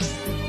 next.